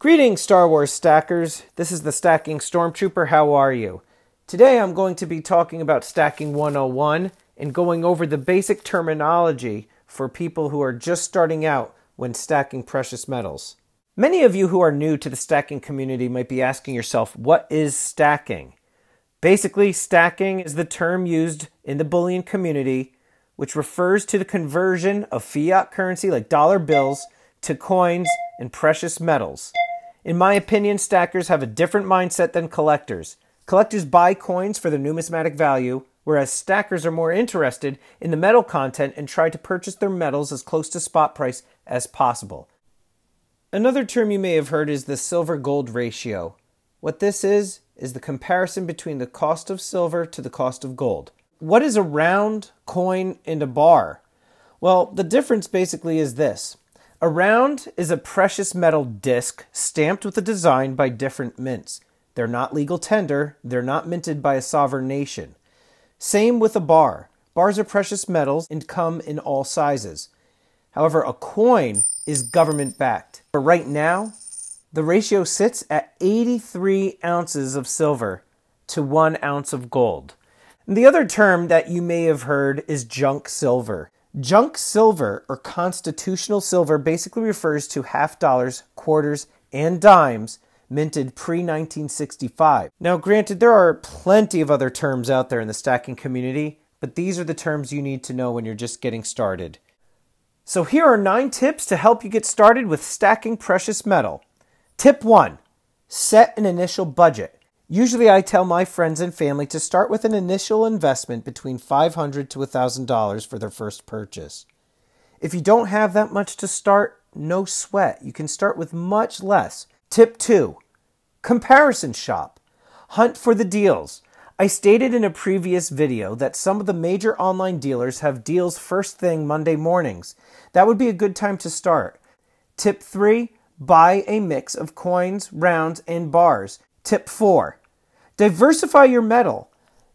Greetings, Star Wars stackers. This is the Stacking Stormtrooper. How are you? Today I'm going to be talking about Stacking 101 and going over the basic terminology for people who are just starting out when stacking precious metals. Many of you who are new to the stacking community might be asking yourself, what is stacking? Basically, stacking is the term used in the bullion community which refers to the conversion of fiat currency like dollar bills to coins and precious metals. In my opinion, stackers have a different mindset than collectors. Collectors buy coins for their numismatic value, whereas stackers are more interested in the metal content and try to purchase their metals as close to spot price as possible. Another term you may have heard is the silver gold ratio. What this is, is the comparison between the cost of silver to the cost of gold. What is a round, coin, and a bar? Well, the difference basically is this a round is a precious metal disc stamped with a design by different mints. They're not legal tender, they're not minted by a sovereign nation. Same with a bar. Bars are precious metals and come in all sizes. However, a coin is government backed. But right now, the ratio sits at 83 ounces of silver to one ounce of gold. And the other term that you may have heard is junk silver. Junk silver or constitutional silver basically refers to half dollars, quarters, and dimes minted pre 1965. Now, granted, there are plenty of other terms out there in the stacking community, but these are the terms you need to know when you're just getting started. So, here are nine tips to help you get started with stacking precious metal. Tip 1 Set an initial budget. Usually, I tell my friends and family to start with an initial investment between $500 to $1,000 for their first purchase. If you don't have that much to start, no sweat. You can start with much less. Tip 2 Comparison shop. Hunt for the deals. I stated in a previous video that some of the major online dealers have deals first thing Monday mornings. That would be a good time to start. Tip 3 Buy a mix of coins, rounds, and bars. Tip 4 Diversify your metal.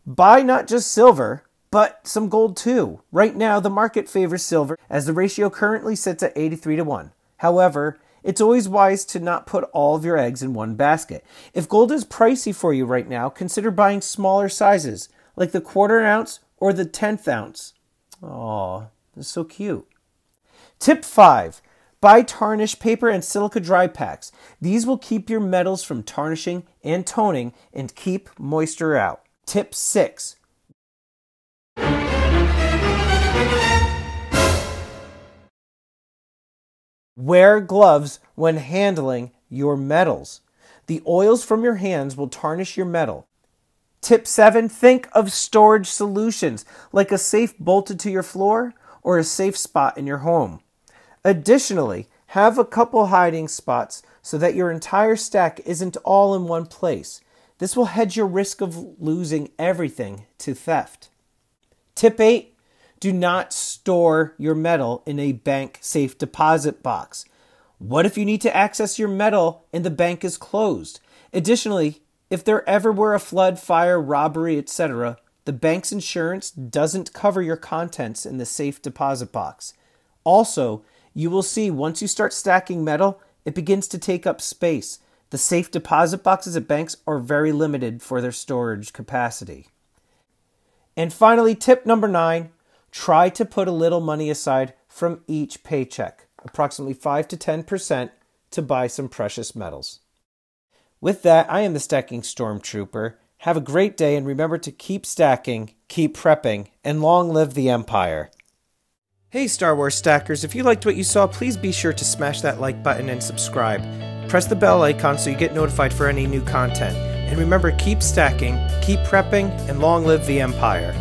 Buy not just silver, but some gold too. Right now, the market favors silver as the ratio currently sits at 83 to 1. However, it's always wise to not put all of your eggs in one basket. If gold is pricey for you right now, consider buying smaller sizes, like the quarter ounce or the tenth ounce. Oh, that's so cute. Tip 5 Buy tarnish paper and silica dry packs. These will keep your metals from tarnishing and toning and keep moisture out. Tip 6. Wear gloves when handling your metals. The oils from your hands will tarnish your metal. Tip 7 Think of storage solutions like a safe bolted to your floor or a safe spot in your home. Additionally, have a couple hiding spots so that your entire stack isn't all in one place. This will hedge your risk of losing everything to theft. Tip 8 Do not store your metal in a bank safe deposit box. What if you need to access your metal and the bank is closed? Additionally, if there ever were a flood, fire, robbery, etc., the bank's insurance doesn't cover your contents in the safe deposit box. Also, you will see once you start stacking metal, it begins to take up space. The safe deposit boxes at banks are very limited for their storage capacity. And finally, tip number nine try to put a little money aside from each paycheck, approximately 5 to 10%, to buy some precious metals. With that, I am the Stacking Stormtrooper. Have a great day and remember to keep stacking, keep prepping, and long live the Empire. Hey Star Wars stackers, if you liked what you saw, please be sure to smash that like button and subscribe. Press the bell icon so you get notified for any new content. And remember, keep stacking, keep prepping, and long live the Empire.